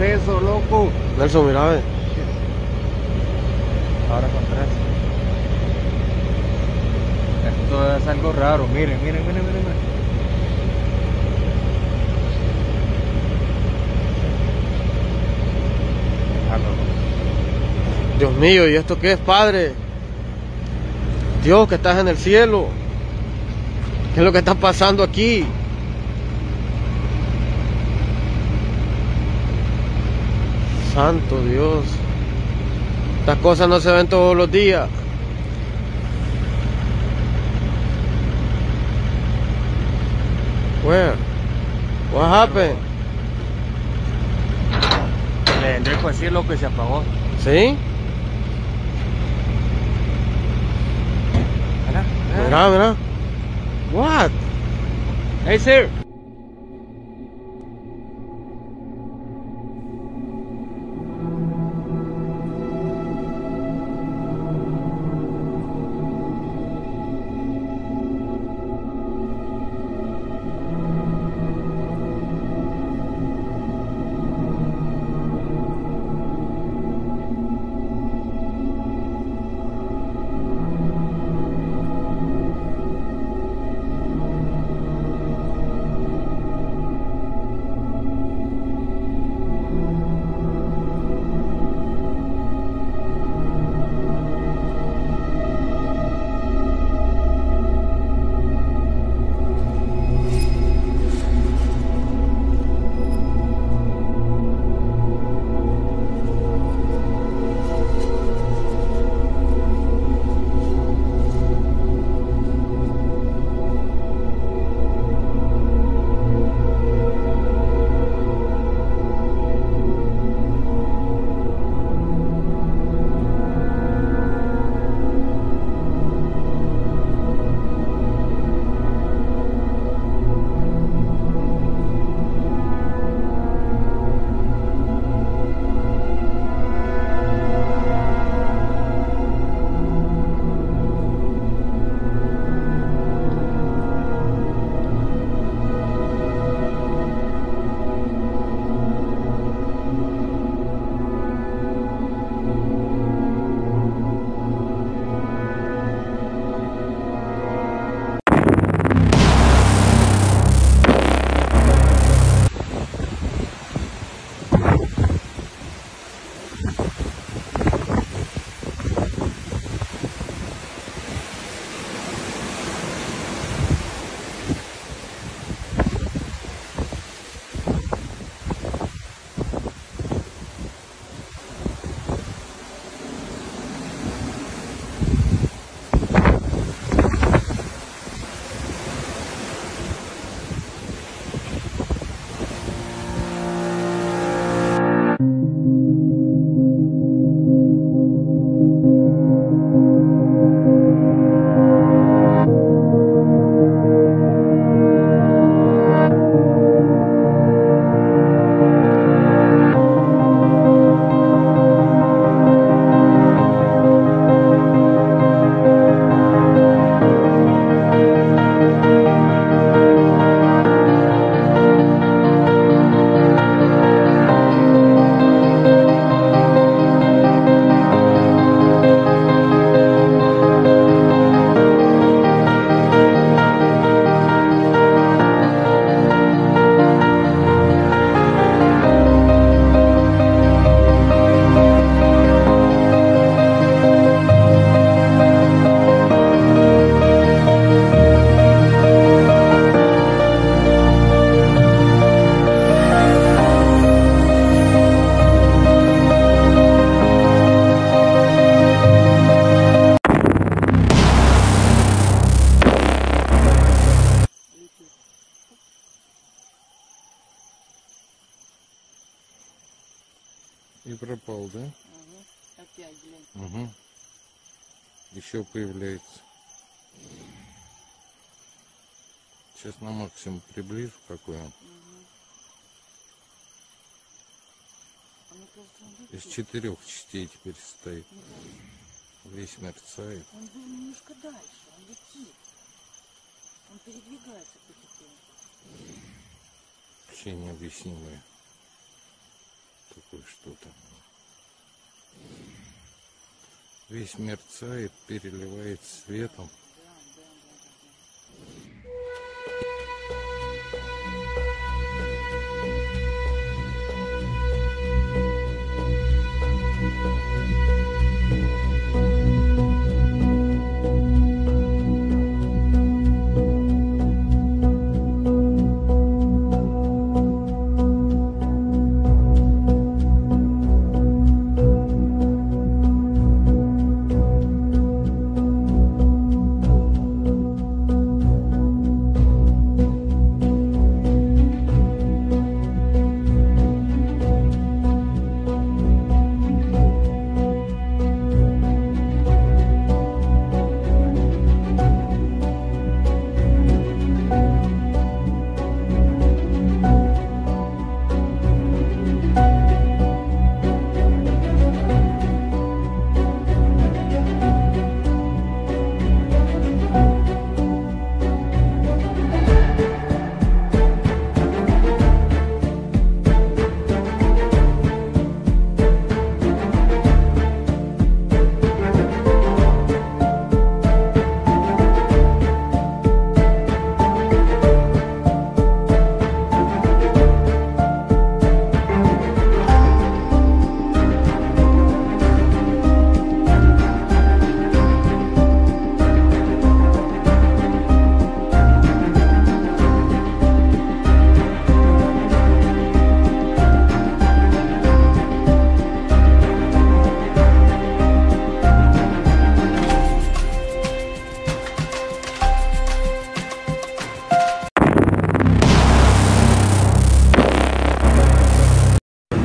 Papu. Nelson, mira, ve. Ahora con tres. Esto es algo raro. Miren, miren, miren, miren. miren. Déjalo. Dios mío, ¿y esto qué es, Padre? Dios que estás en el cielo. ¿Qué es lo que está pasando aquí? Santo Dios. Estas cosas no se ven todos los días. Where? What happened? Le dejo decir lo que se apagó. ¿Sí? Mira, mira. What? Hey, sir. Еще появляется. Сейчас на максимум приближу, какой он. Из четырех частей теперь стоит. Весь мерцает. Он был немножко дальше, он летит. Он передвигается потихоньку. Вообще необъяснимое. Такое что-то. Весь мерцает, переливает светом.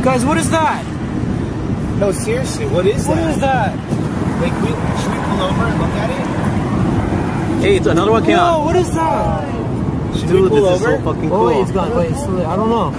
Guys, what is that? No, seriously, what is What that? is that? Like, we, should we pull over and look at it? Hey, it's another one came Whoa, out. what is that? Should Dude, we pull this is over? so fucking Oh, wait, it's gone. Wait, it's I don't know.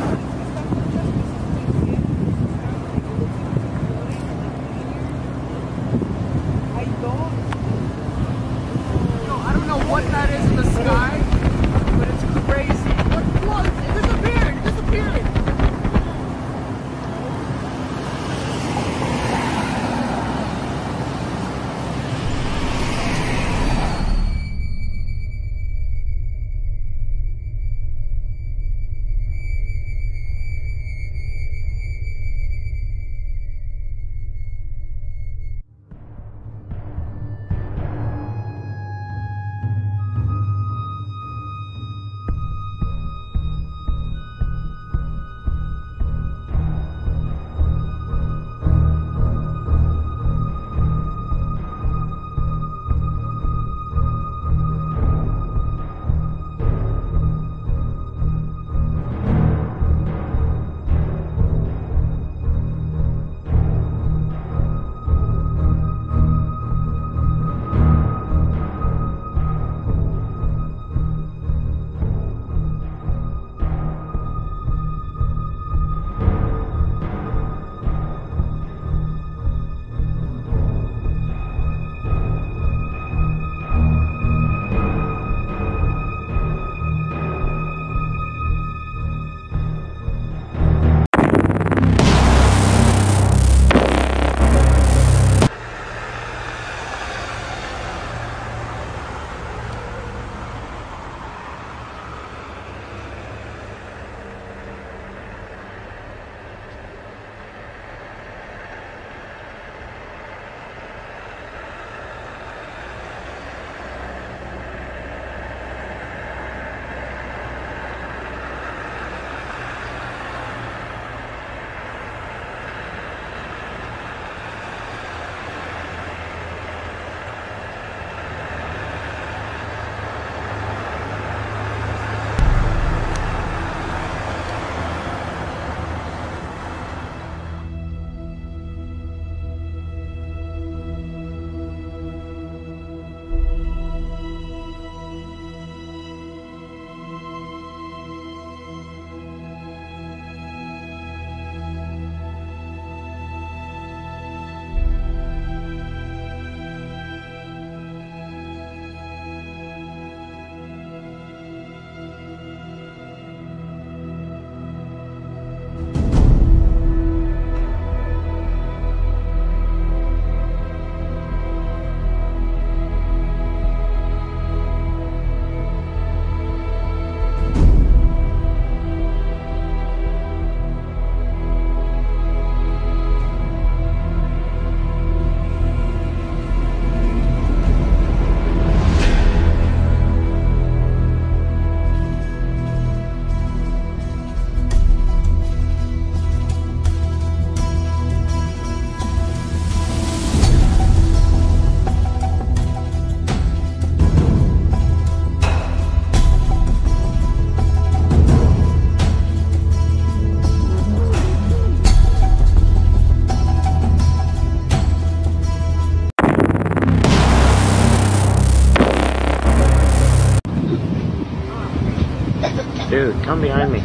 Dude, come behind me.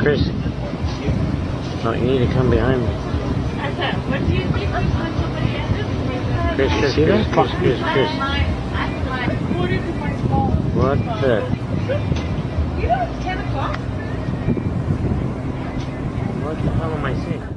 Chris. No, you need to come behind me. Chris, Chris, Chris, Chris, Chris, Chris. What the? You know it's 10 o'clock? What the hell am I saying?